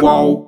Whoa.